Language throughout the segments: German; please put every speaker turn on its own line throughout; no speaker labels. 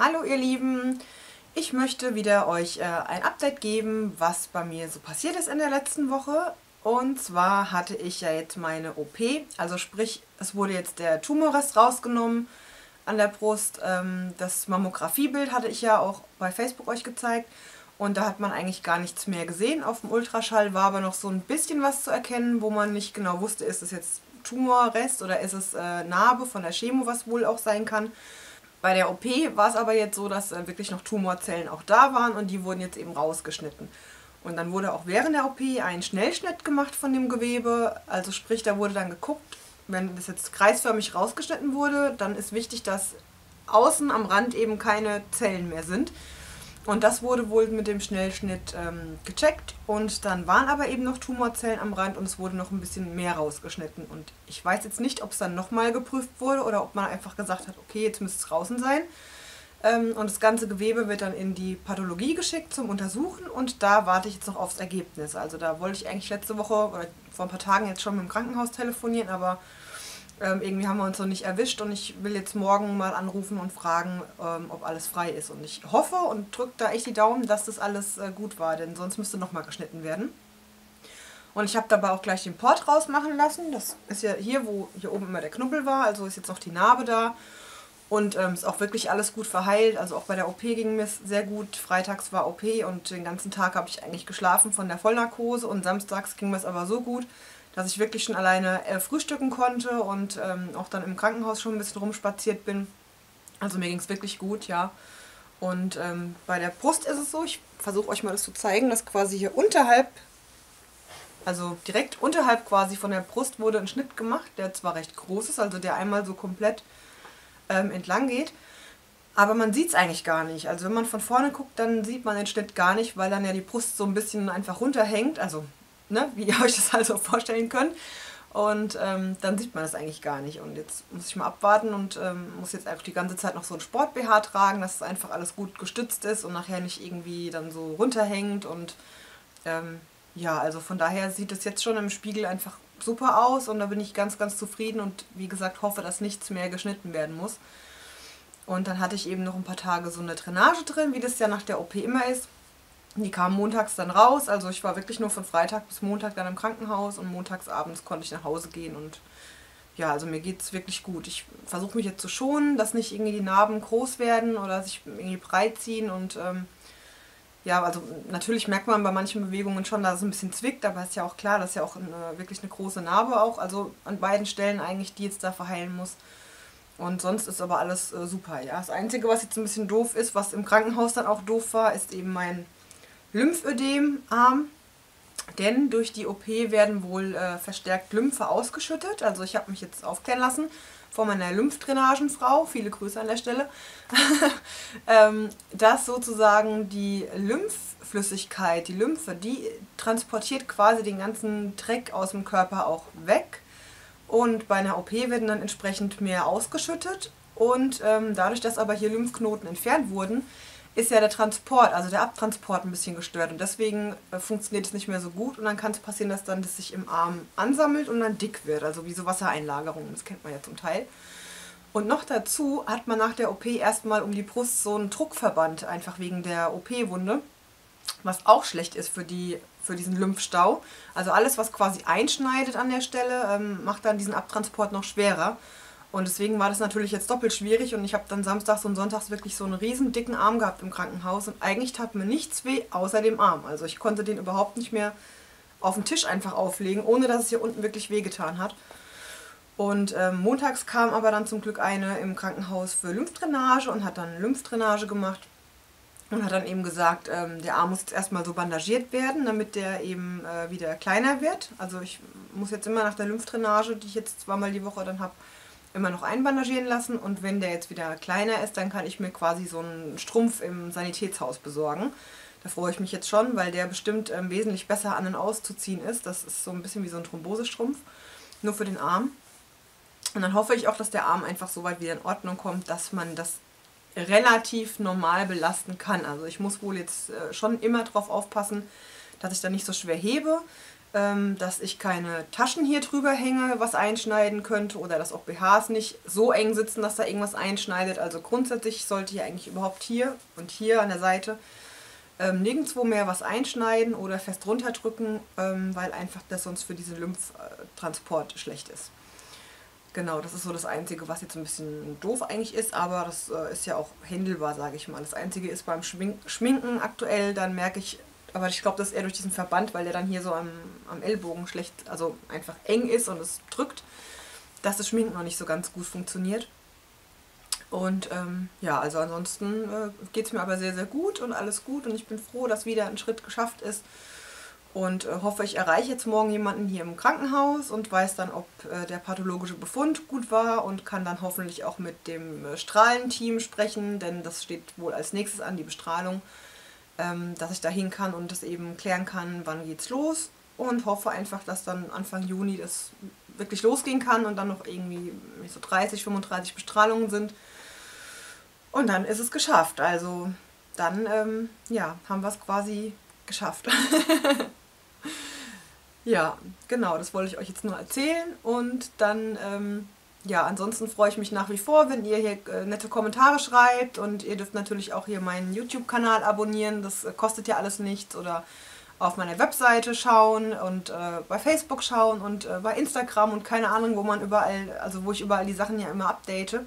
Hallo ihr Lieben, ich möchte wieder euch äh, ein Update geben, was bei mir so passiert ist in der letzten Woche. Und zwar hatte ich ja jetzt meine OP, also sprich, es wurde jetzt der Tumorrest rausgenommen an der Brust. Ähm, das Mammografiebild hatte ich ja auch bei Facebook euch gezeigt. Und da hat man eigentlich gar nichts mehr gesehen. Auf dem Ultraschall war aber noch so ein bisschen was zu erkennen, wo man nicht genau wusste, ist es jetzt Tumorrest oder ist es äh, Narbe von der Chemo, was wohl auch sein kann. Bei der OP war es aber jetzt so, dass äh, wirklich noch Tumorzellen auch da waren und die wurden jetzt eben rausgeschnitten. Und dann wurde auch während der OP ein Schnellschnitt gemacht von dem Gewebe. Also sprich, da wurde dann geguckt, wenn das jetzt kreisförmig rausgeschnitten wurde, dann ist wichtig, dass außen am Rand eben keine Zellen mehr sind. Und das wurde wohl mit dem Schnellschnitt ähm, gecheckt und dann waren aber eben noch Tumorzellen am Rand und es wurde noch ein bisschen mehr rausgeschnitten. Und ich weiß jetzt nicht, ob es dann nochmal geprüft wurde oder ob man einfach gesagt hat, okay, jetzt müsste es draußen sein. Ähm, und das ganze Gewebe wird dann in die Pathologie geschickt zum Untersuchen und da warte ich jetzt noch aufs Ergebnis. Also da wollte ich eigentlich letzte Woche oder vor ein paar Tagen jetzt schon mit dem Krankenhaus telefonieren, aber ähm, irgendwie haben wir uns noch nicht erwischt und ich will jetzt morgen mal anrufen und fragen, ähm, ob alles frei ist. Und ich hoffe und drücke da echt die Daumen, dass das alles äh, gut war, denn sonst müsste nochmal geschnitten werden. Und ich habe dabei auch gleich den Port rausmachen lassen. Das ist ja hier, wo hier oben immer der Knubbel war, also ist jetzt noch die Narbe da. Und ähm, ist auch wirklich alles gut verheilt. Also auch bei der OP ging mir es sehr gut. Freitags war OP und den ganzen Tag habe ich eigentlich geschlafen von der Vollnarkose. Und samstags ging mir es aber so gut, dass ich wirklich schon alleine äh, frühstücken konnte und ähm, auch dann im Krankenhaus schon ein bisschen rumspaziert bin. Also mir ging es wirklich gut, ja. Und ähm, bei der Brust ist es so, ich versuche euch mal das zu zeigen, dass quasi hier unterhalb, also direkt unterhalb quasi von der Brust wurde ein Schnitt gemacht, der zwar recht groß ist, also der einmal so komplett ähm, entlang geht. Aber man sieht es eigentlich gar nicht. Also wenn man von vorne guckt, dann sieht man den Schnitt gar nicht, weil dann ja die Brust so ein bisschen einfach runterhängt. Also ne, wie ihr euch das also vorstellen könnt. Und ähm, dann sieht man das eigentlich gar nicht. Und jetzt muss ich mal abwarten und ähm, muss jetzt einfach die ganze Zeit noch so ein Sport-BH tragen, dass es einfach alles gut gestützt ist und nachher nicht irgendwie dann so runterhängt. Und ähm, ja, also von daher sieht es jetzt schon im Spiegel einfach super aus und da bin ich ganz, ganz zufrieden und wie gesagt hoffe, dass nichts mehr geschnitten werden muss. Und dann hatte ich eben noch ein paar Tage so eine Drainage drin, wie das ja nach der OP immer ist. Die kamen montags dann raus, also ich war wirklich nur von Freitag bis Montag dann im Krankenhaus und montags abends konnte ich nach Hause gehen und ja, also mir geht es wirklich gut. Ich versuche mich jetzt zu schonen, dass nicht irgendwie die Narben groß werden oder sich irgendwie breit ziehen und ähm, ja, also natürlich merkt man bei manchen Bewegungen schon, dass es ein bisschen zwickt, aber ist ja auch klar, das ist ja auch eine, wirklich eine große Narbe auch, also an beiden Stellen eigentlich, die jetzt da verheilen muss. Und sonst ist aber alles äh, super, ja. Das Einzige, was jetzt ein bisschen doof ist, was im Krankenhaus dann auch doof war, ist eben mein Lymphödemarm. Denn durch die OP werden wohl äh, verstärkt Lymphe ausgeschüttet. Also ich habe mich jetzt aufklären lassen von meiner Lymphdrainagenfrau, viele Grüße an der Stelle, ähm, dass sozusagen die Lymphflüssigkeit, die Lymphe, die transportiert quasi den ganzen Dreck aus dem Körper auch weg. Und bei einer OP werden dann entsprechend mehr ausgeschüttet. Und ähm, dadurch, dass aber hier Lymphknoten entfernt wurden, ist ja der Transport, also der Abtransport ein bisschen gestört und deswegen äh, funktioniert es nicht mehr so gut und dann kann es passieren, dass dann das sich im Arm ansammelt und dann dick wird, also wie so Wassereinlagerungen, das kennt man ja zum Teil. Und noch dazu hat man nach der OP erstmal um die Brust so einen Druckverband, einfach wegen der OP-Wunde, was auch schlecht ist für, die, für diesen Lymphstau. Also alles, was quasi einschneidet an der Stelle, ähm, macht dann diesen Abtransport noch schwerer. Und deswegen war das natürlich jetzt doppelt schwierig und ich habe dann samstags und sonntags wirklich so einen riesen dicken Arm gehabt im Krankenhaus und eigentlich tat mir nichts weh außer dem Arm. Also ich konnte den überhaupt nicht mehr auf den Tisch einfach auflegen, ohne dass es hier unten wirklich wehgetan hat. Und ähm, montags kam aber dann zum Glück eine im Krankenhaus für Lymphdrainage und hat dann Lymphdrainage gemacht und hat dann eben gesagt, ähm, der Arm muss jetzt erstmal so bandagiert werden, damit der eben äh, wieder kleiner wird. Also ich muss jetzt immer nach der Lymphdrainage, die ich jetzt zweimal die Woche dann habe, immer noch einbandagieren lassen und wenn der jetzt wieder kleiner ist, dann kann ich mir quasi so einen Strumpf im Sanitätshaus besorgen. Da freue ich mich jetzt schon, weil der bestimmt ähm, wesentlich besser an und auszuziehen ist. Das ist so ein bisschen wie so ein Thrombosestrumpf, nur für den Arm. Und dann hoffe ich auch, dass der Arm einfach so weit wieder in Ordnung kommt, dass man das relativ normal belasten kann. Also ich muss wohl jetzt äh, schon immer darauf aufpassen, dass ich da nicht so schwer hebe. ähm, dass ich keine Taschen hier drüber hänge, was einschneiden könnte oder dass auch BHs nicht so eng sitzen, dass da irgendwas einschneidet. Also grundsätzlich sollte hier eigentlich überhaupt hier und hier an der Seite ähm, nirgendwo mehr was einschneiden oder fest runterdrücken, ähm, weil einfach das sonst für diesen Lymphtransport schlecht ist. Genau, das ist so das Einzige, was jetzt ein bisschen doof eigentlich ist, aber das äh, ist ja auch händelbar, sage ich mal. Das Einzige ist beim Schmink Schminken aktuell, dann merke ich, aber ich glaube, das ist eher durch diesen Verband, weil der dann hier so am, am Ellbogen schlecht, also einfach eng ist und es drückt, dass das Schminken noch nicht so ganz gut funktioniert. Und ähm, ja, also ansonsten äh, geht es mir aber sehr, sehr gut und alles gut und ich bin froh, dass wieder ein Schritt geschafft ist und äh, hoffe, ich erreiche jetzt morgen jemanden hier im Krankenhaus und weiß dann, ob äh, der pathologische Befund gut war und kann dann hoffentlich auch mit dem äh, Strahlenteam sprechen, denn das steht wohl als nächstes an, die Bestrahlung, dass ich da hin kann und das eben klären kann, wann geht's los und hoffe einfach, dass dann Anfang Juni das wirklich losgehen kann und dann noch irgendwie so 30, 35 Bestrahlungen sind und dann ist es geschafft. Also dann ähm, ja, haben wir es quasi geschafft. ja, genau, das wollte ich euch jetzt nur erzählen. Und dann, ähm, ja, ansonsten freue ich mich nach wie vor, wenn ihr hier äh, nette Kommentare schreibt. Und ihr dürft natürlich auch hier meinen YouTube-Kanal abonnieren. Das äh, kostet ja alles nichts. Oder auf meiner Webseite schauen und äh, bei Facebook schauen und äh, bei Instagram und keine Ahnung, wo man überall, also wo ich überall die Sachen ja immer update.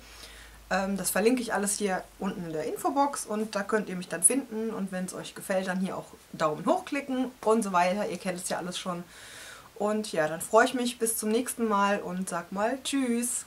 Ähm, das verlinke ich alles hier unten in der Infobox und da könnt ihr mich dann finden und wenn es euch gefällt, dann hier auch Daumen hoch klicken und so weiter. Ihr kennt es ja alles schon. Und ja, dann freue ich mich bis zum nächsten Mal und sag mal Tschüss.